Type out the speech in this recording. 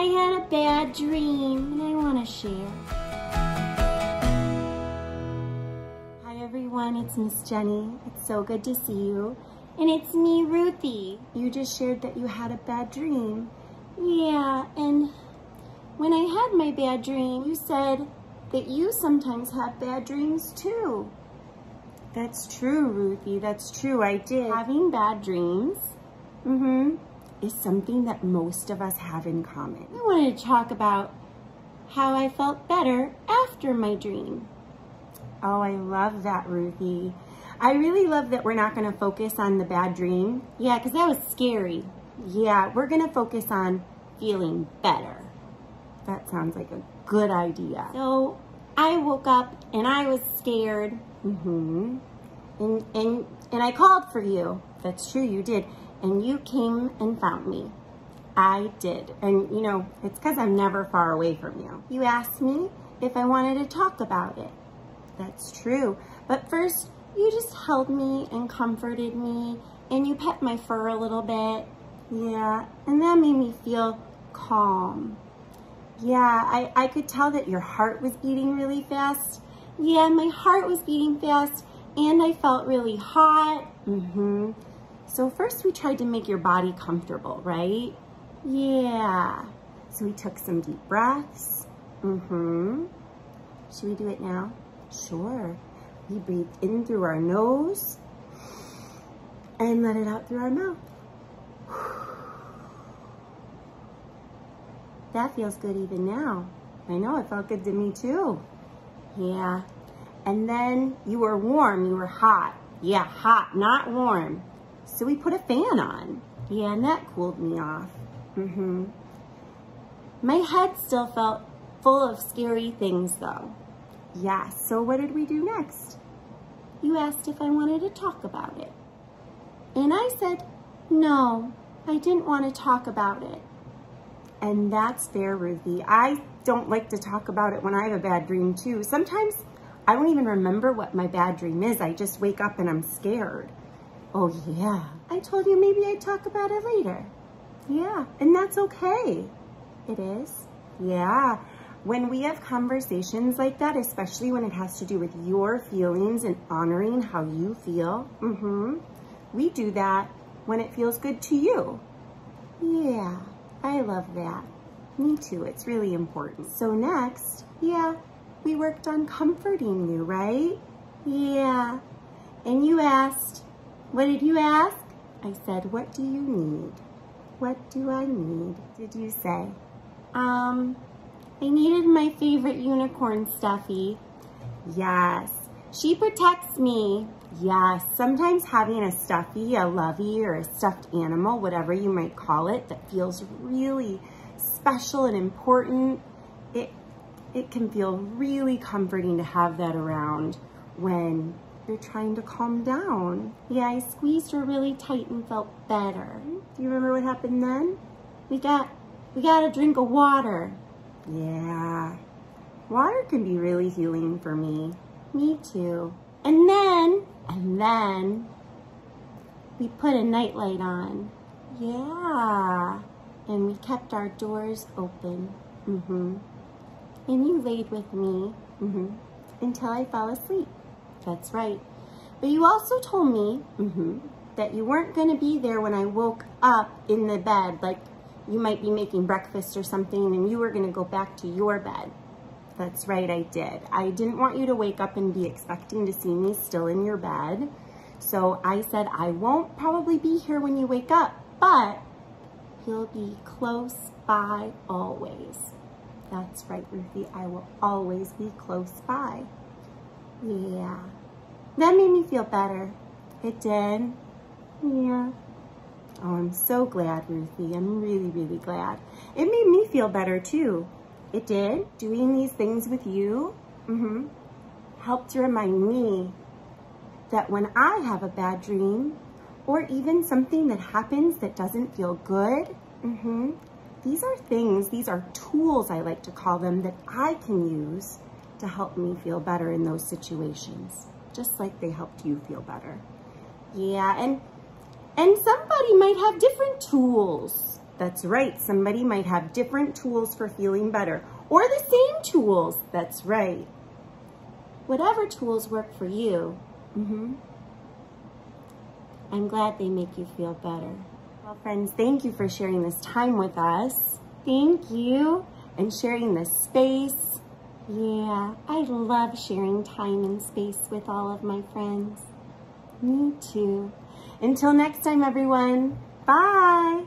I had a bad dream and I want to share. Hi everyone, it's Miss Jenny. It's so good to see you. And it's me, Ruthie. You just shared that you had a bad dream. Yeah, and when I had my bad dream, you said that you sometimes have bad dreams too. That's true, Ruthie. That's true. I did. Having bad dreams mm-hmm, is something that most of us have in common. I wanted to talk about how I felt better after my dream. Oh, I love that, Ruthie. I really love that we're not going to focus on the bad dream. Yeah, because that was scary. Yeah, we're going to focus on feeling better. That sounds like a good idea. So I woke up and I was scared. Mm-hmm. And, and, and I called for you. That's true, you did and you came and found me. I did. And you know, it's because I'm never far away from you. You asked me if I wanted to talk about it. That's true. But first, you just held me and comforted me and you pet my fur a little bit. Yeah, and that made me feel calm. Yeah, I, I could tell that your heart was beating really fast. Yeah, my heart was beating fast and I felt really hot. Mm-hmm. So first we tried to make your body comfortable, right? Yeah. So we took some deep breaths. Mm-hmm. Should we do it now? Sure. We breathed in through our nose and let it out through our mouth. That feels good even now. I know, it felt good to me too. Yeah. And then you were warm, you were hot. Yeah, hot, not warm. So we put a fan on. Yeah, and that cooled me off. Mm-hmm. My head still felt full of scary things though. Yeah, so what did we do next? You asked if I wanted to talk about it. And I said, no, I didn't want to talk about it. And that's fair, Ruthie. I don't like to talk about it when I have a bad dream too. Sometimes I don't even remember what my bad dream is. I just wake up and I'm scared. Oh yeah, I told you maybe I'd talk about it later. Yeah, and that's okay. It is. Yeah. When we have conversations like that, especially when it has to do with your feelings and honoring how you feel, mm-hmm, we do that when it feels good to you. Yeah, I love that. Me too, it's really important. So next, yeah, we worked on comforting you, right? Yeah, and you asked, what did you ask? I said, what do you need? What do I need? Did you say? Um, I needed my favorite unicorn stuffy. Yes. She protects me. Yes. Sometimes having a stuffy, a lovey, or a stuffed animal, whatever you might call it, that feels really special and important, it, it can feel really comforting to have that around when you're trying to calm down. Yeah, I squeezed her really tight and felt better. Do you remember what happened then? We got, we got a drink of water. Yeah, water can be really healing for me. Me too. And then, and then, we put a nightlight on. Yeah, and we kept our doors open. Mm-hmm. And you laid with me mm-hmm. until I fell asleep. That's right. But you also told me mm -hmm, that you weren't going to be there when I woke up in the bed, like you might be making breakfast or something and you were going to go back to your bed. That's right, I did. I didn't want you to wake up and be expecting to see me still in your bed. So I said, I won't probably be here when you wake up, but he'll be close by always. That's right, Ruthie. I will always be close by. Yeah. That made me feel better. It did. Yeah. Oh, I'm so glad, Ruthie. I'm really, really glad. It made me feel better too. It did. Doing these things with you mm-hmm, helped remind me that when I have a bad dream or even something that happens that doesn't feel good, mm-hmm, these are things, these are tools, I like to call them, that I can use to help me feel better in those situations, just like they helped you feel better. Yeah, and and somebody might have different tools That's right. Somebody might have different tools for feeling better or the same tools. That's right. Whatever tools work for you. Mm-hmm. I'm glad they make you feel better. Well, friends, thank you for sharing this time with us. Thank you. And sharing this space. Yeah, I love sharing time and space with all of my friends. Me too. Until next time, everyone. Bye.